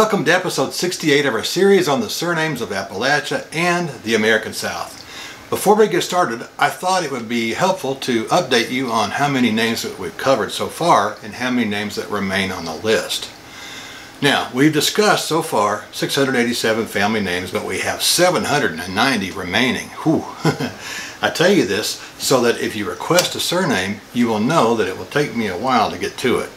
Welcome to episode 68 of our series on the surnames of Appalachia and the American South. Before we get started, I thought it would be helpful to update you on how many names that we've covered so far and how many names that remain on the list. Now, we've discussed so far 687 family names, but we have 790 remaining. Whew. I tell you this so that if you request a surname, you will know that it will take me a while to get to it.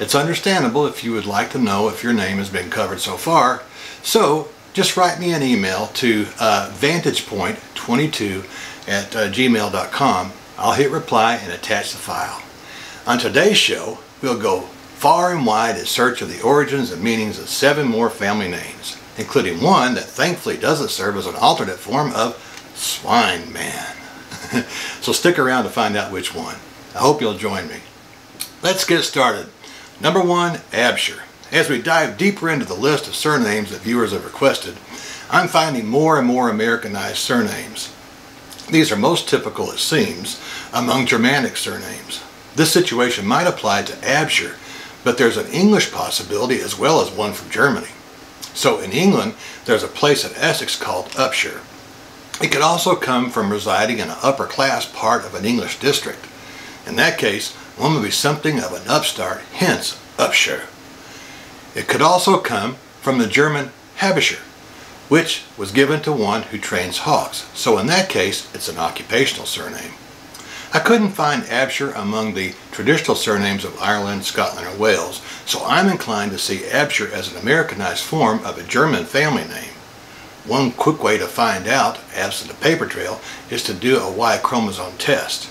It's understandable if you would like to know if your name has been covered so far. So just write me an email to uh, vanntagepoint22 at uh, gmail.com. I'll hit reply and attach the file. On today's show, we'll go far and wide in search of the origins and meanings of seven more family names, including one that thankfully doesn't serve as an alternate form of Swineman. so stick around to find out which one. I hope you'll join me. Let's get started. Number one, Absher. As we dive deeper into the list of surnames that viewers have requested, I'm finding more and more Americanized surnames. These are most typical, it seems, among Germanic surnames. This situation might apply to Absher, but there's an English possibility as well as one from Germany. So in England, there's a place in Essex called Upshur. It could also come from residing in an upper class part of an English district. In that case, one would be something of an upstart, hence Upshur. It could also come from the German Habischer, which was given to one who trains hawks, so in that case it's an occupational surname. I couldn't find Absher among the traditional surnames of Ireland, Scotland, or Wales, so I'm inclined to see Absher as an Americanized form of a German family name. One quick way to find out, absent a paper trail, is to do a Y chromosome test.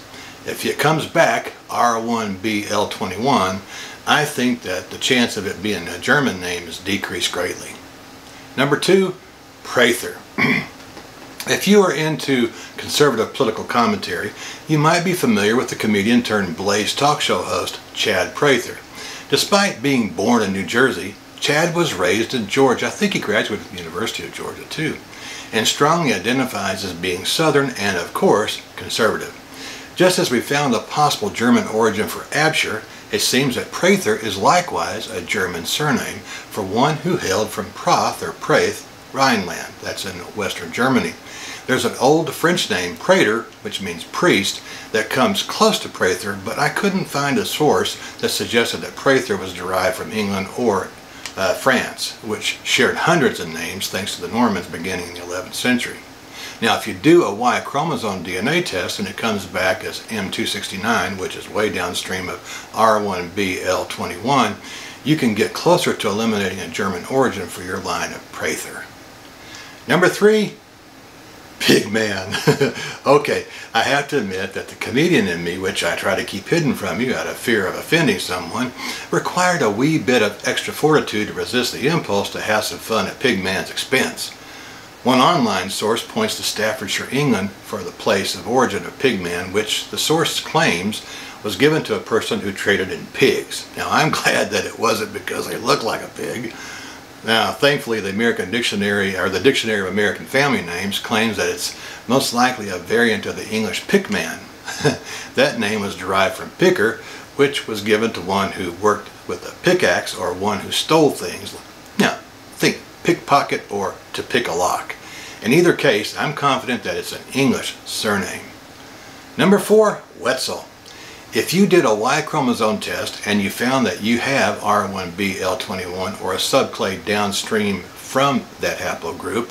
If it comes back R1BL21, I think that the chance of it being a German name is decreased greatly. Number two, Prather. if you are into conservative political commentary, you might be familiar with the comedian turned Blaze talk show host, Chad Prather. Despite being born in New Jersey, Chad was raised in Georgia. I think he graduated from the University of Georgia too, and strongly identifies as being Southern and, of course, conservative. Just as we found a possible German origin for Absher, it seems that Prather is likewise a German surname for one who hailed from Prath or Prath, Rhineland. That's in western Germany. There's an old French name, Prater, which means priest, that comes close to Prather, but I couldn't find a source that suggested that Prather was derived from England or uh, France, which shared hundreds of names thanks to the Normans beginning in the 11th century. Now, if you do a Y chromosome DNA test and it comes back as M269, which is way downstream of R1BL21, you can get closer to eliminating a German origin for your line of Prather. Number three, Pigman. okay, I have to admit that the comedian in me, which I try to keep hidden from you out of fear of offending someone, required a wee bit of extra fortitude to resist the impulse to have some fun at Pigman's expense. One online source points to Staffordshire, England for the place of origin of pigman, which the source claims was given to a person who traded in pigs. Now I'm glad that it wasn't because they looked like a pig. Now thankfully the American Dictionary, or the Dictionary of American Family Names, claims that it's most likely a variant of the English pickman. that name was derived from picker, which was given to one who worked with a pickaxe or one who stole things. Pickpocket or to pick a lock. In either case, I'm confident that it's an English surname. Number four, Wetzel. If you did a Y chromosome test and you found that you have R1BL21 or a subclade downstream from that haplogroup,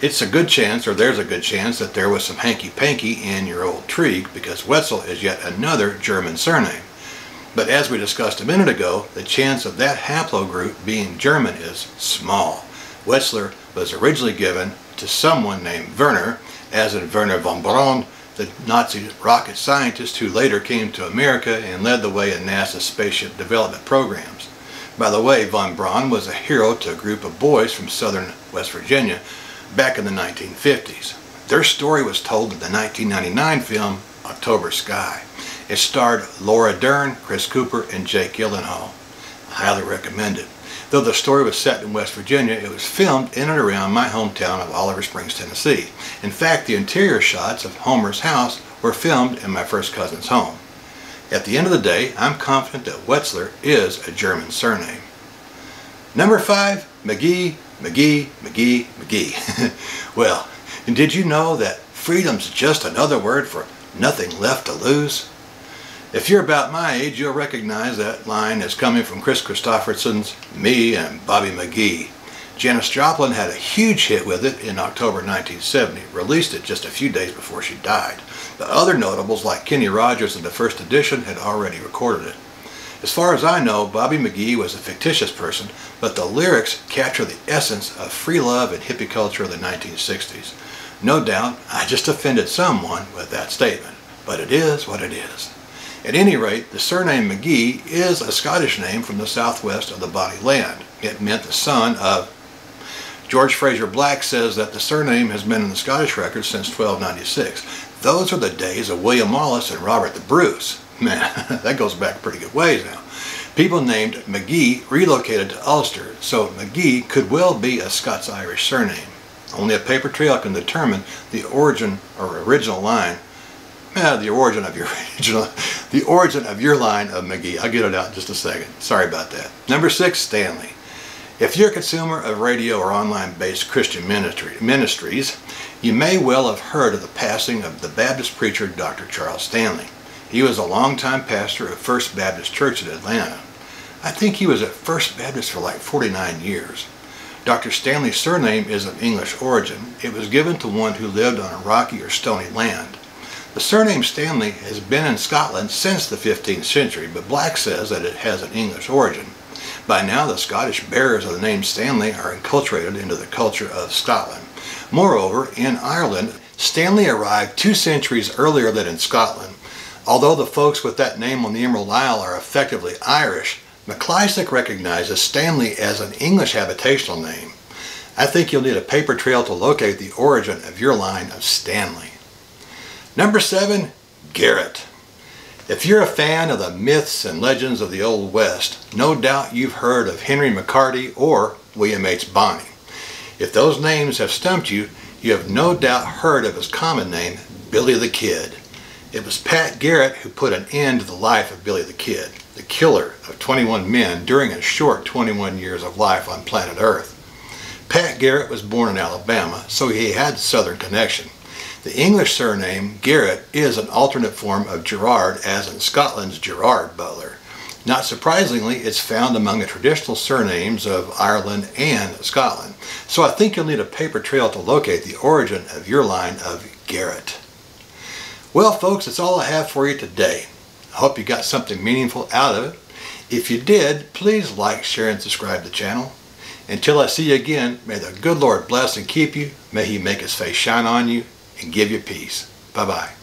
it's a good chance, or there's a good chance, that there was some hanky-panky in your old tree because Wetzel is yet another German surname. But as we discussed a minute ago, the chance of that haplogroup being German is small. Wetzler was originally given to someone named Werner, as in Wernher von Braun, the Nazi rocket scientist who later came to America and led the way in NASA's spaceship development programs. By the way, von Braun was a hero to a group of boys from southern West Virginia back in the 1950s. Their story was told in the 1999 film October Sky. It starred Laura Dern, Chris Cooper, and Jake Gyllenhaal. I highly recommend it. Though the story was set in West Virginia, it was filmed in and around my hometown of Oliver Springs, Tennessee. In fact, the interior shots of Homer's house were filmed in my first cousin's home. At the end of the day, I'm confident that Wetzler is a German surname. Number five, McGee, McGee, McGee, McGee. well, and did you know that freedom's just another word for nothing left to lose? If you're about my age, you'll recognize that line as coming from Kris Kristofferson's Me and Bobby McGee. Janis Joplin had a huge hit with it in October 1970, released it just a few days before she died. But other notables like Kenny Rogers in the first edition had already recorded it. As far as I know, Bobby McGee was a fictitious person, but the lyrics capture the essence of free love and hippie culture of the 1960s. No doubt, I just offended someone with that statement, but it is what it is. At any rate, the surname McGee is a Scottish name from the southwest of the Body Land. It meant the son of. George Fraser Black says that the surname has been in the Scottish records since 1296. Those are the days of William Wallace and Robert the Bruce. Man, that goes back pretty good ways now. People named McGee relocated to Ulster, so McGee could well be a Scots-Irish surname. Only a paper trail can determine the origin or original line eh, the origin of your original, the origin of your line of McGee. I'll get it out in just a second. Sorry about that. Number six, Stanley. If you're a consumer of radio or online-based Christian ministry, ministries, you may well have heard of the passing of the Baptist preacher Dr. Charles Stanley. He was a longtime pastor of First Baptist Church in Atlanta. I think he was at First Baptist for like 49 years. Dr. Stanley's surname is of English origin. It was given to one who lived on a rocky or stony land. The surname Stanley has been in Scotland since the 15th century, but Black says that it has an English origin. By now, the Scottish bearers of the name Stanley are enculturated into the culture of Scotland. Moreover, in Ireland, Stanley arrived two centuries earlier than in Scotland. Although the folks with that name on the Emerald Isle are effectively Irish, MacLysaght recognizes Stanley as an English habitational name. I think you'll need a paper trail to locate the origin of your line of Stanley. Number seven, Garrett. If you're a fan of the myths and legends of the Old West, no doubt you've heard of Henry McCarty or William H. Bonney. If those names have stumped you, you have no doubt heard of his common name, Billy the Kid. It was Pat Garrett who put an end to the life of Billy the Kid, the killer of 21 men during a short 21 years of life on planet Earth. Pat Garrett was born in Alabama, so he had Southern connection. The English surname Garrett is an alternate form of Gerard as in Scotland's Gerard Butler. Not surprisingly, it's found among the traditional surnames of Ireland and Scotland. So I think you'll need a paper trail to locate the origin of your line of Garrett. Well folks, that's all I have for you today. I hope you got something meaningful out of it. If you did, please like, share, and subscribe to the channel. Until I see you again, may the good Lord bless and keep you. May he make his face shine on you and give you peace. Bye-bye.